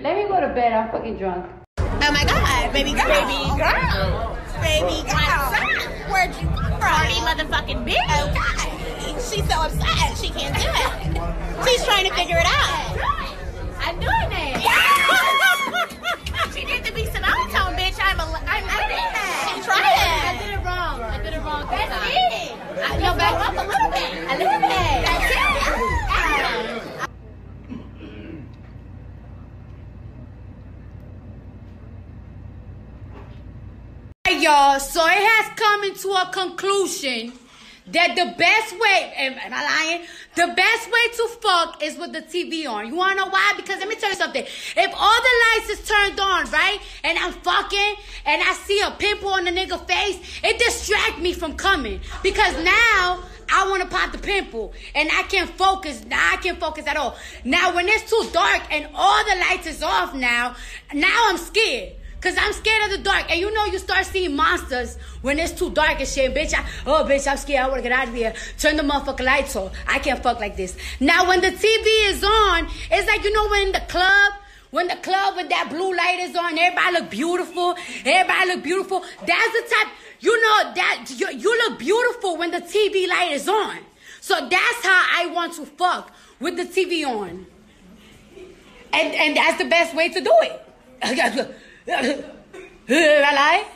Let me go to bed. I'm fucking drunk. Oh my god, baby girl. Baby girl. Baby girl. Where'd you come from? Party motherfucking bitch. Oh okay. She's so upset. She can't do it. She's trying to figure it out. I'm doing it. she y'all, so it has come into a conclusion that the best way, am, I lying? The best way to fuck is with the TV on. You wanna know why? Because let me tell you something. If all the lights is turned on, right, and I'm fucking, and I see a pimple on the nigga face, it distract me from coming. Because now, I want to pop the pimple and I can't focus. Now I can't focus at all. Now when it's too dark and all the lights is off now, now I'm scared. Cause I'm scared of the dark. And you know you start seeing monsters when it's too dark and shit. Bitch, I, oh bitch, I'm scared. I wanna get out of here. Turn the motherfucking lights on. I can't fuck like this. Now when the TV is on, it's like you know when the club when the club with that blue light is on, everybody look beautiful. Everybody look beautiful. That's the type, you know, that you, you look beautiful when the TV light is on. So that's how I want to fuck with the TV on. And and that's the best way to do it. I lie.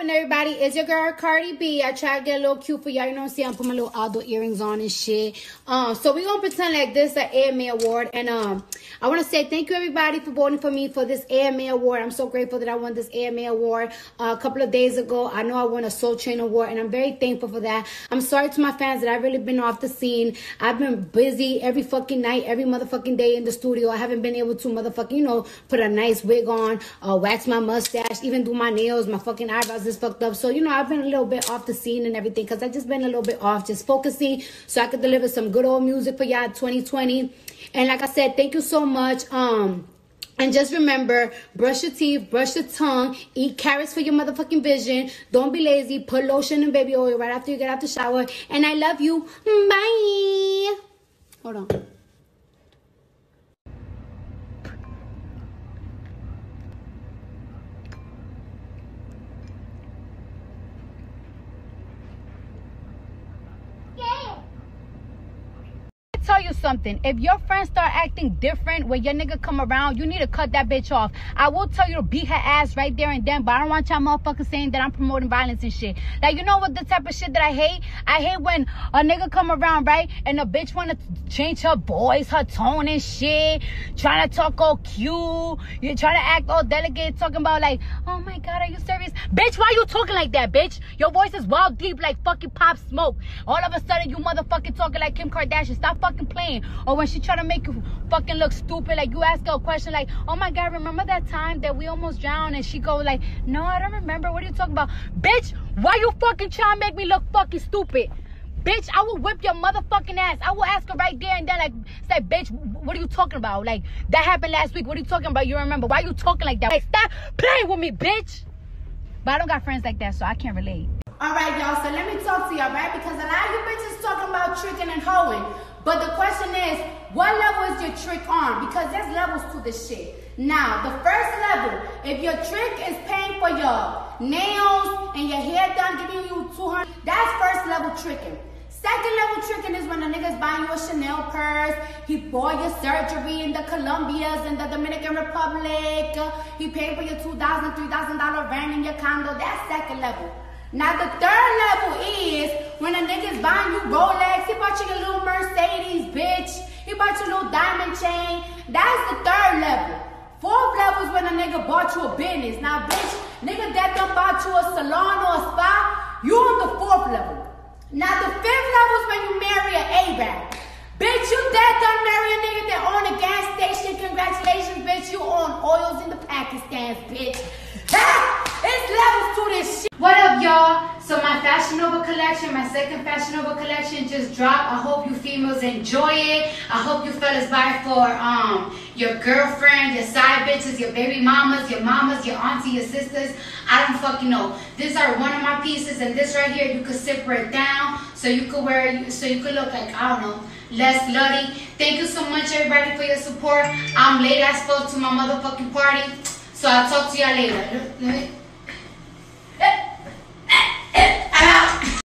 Poppin', everybody? It's your girl Cardi B. I try to get a little cute for y'all. You know what I'm saying? I'm putting my little Aldo earrings on and shit. Um, so we gonna pretend like this is an AMA award, and um, I want to say thank you everybody for voting for me for this AMA award. I'm so grateful that I won this AMA award uh, a couple of days ago. I know I won a Soul Train award, and I'm very thankful for that. I'm sorry to my fans that I've really been off the scene. I've been busy every fucking night, every motherfucking day in the studio. I haven't been able to motherfucking, you know, put a nice wig on, uh, wax my mustache, even do my nails, my fucking eyebrows is fucked up. So, you know, I've been a little bit off the scene and everything because I've just been a little bit off, just focusing so I could deliver some good old music for y'all 2020. And like I said, thank you so much. Um, and just remember, brush your teeth, brush your tongue, eat carrots for your motherfucking vision. Don't be lazy. Put lotion and baby oil right after you get out the shower. And I love you. Bye. Hold on. Tell you something. If your friends start acting different when your nigga come around, you need to cut that bitch off. I will tell you to beat her ass right there and then, but I don't want y'all motherfuckers saying that I'm promoting violence and shit. Like, you know what the type of shit that I hate? I hate when a nigga come around, right? And a bitch wanna change her voice, her tone and shit. Trying to talk all cute. You're trying to act all delicate, talking about like, oh my god, are you serious? Bitch, why you talking like that, bitch? Your voice is wild deep like fucking pop smoke. All of a sudden, you motherfucking talking like Kim Kardashian. Stop fucking playing. Or when she try to make you fucking look stupid, like you ask her a question like, oh my god, remember that time that we almost drowned? And she go like, no, I don't remember. What are you talking about? Bitch, why you fucking trying to make me look fucking stupid? Bitch, I will whip your motherfucking ass. I will ask her right there and then, like, say, bitch, what are you talking about? Like, that happened last week. What are you talking about? You remember? Why you talking like that? Like, stop playing with me, bitch. But I don't got friends like that, so I can't relate. All right, y'all. So let me talk to y'all, right? Because a lot of you bitches talking about tricking and hoeing. But the question is, what level is your trick on? Because there's levels to this shit. Now, the first level, if your trick is paying for your nails and your hair done, giving you 200, that's first level tricking. Second level tricking is when a nigga's buying you a Chanel purse, he bought your surgery in the Colombias and the Dominican Republic, he paid for your $2,000, $3,000 rent in your condo, that's second level. Now the third level is when a nigga's buying you Rolex, he bought you a little Mercedes, bitch. He bought you a little diamond chain. That's the third level. Fourth level is when a nigga bought you a business. Now, bitch, nigga that done bought you a salon or a spa, you on the fourth level. Now the fifth level is when you marry an Arab. Bitch, you that done marry a nigga that own a gas station. Congratulations, bitch. You own oils in the Pakistans, bitch. It's levels to this shit. What up, y'all? So my Fashion Nova collection, my second Fashion Nova collection just dropped. I hope you females enjoy it. I hope you fellas buy it for um your girlfriend, your side bitches, your baby mamas, your mamas, your auntie, your sisters. I don't fucking know. These are one of my pieces, and this right here you could zipper it down so you could wear it, so you could look like I don't know less slutty. Thank you so much, everybody, for your support. I'm late. I spoke to my motherfucking party. So I'll talk to y'all later.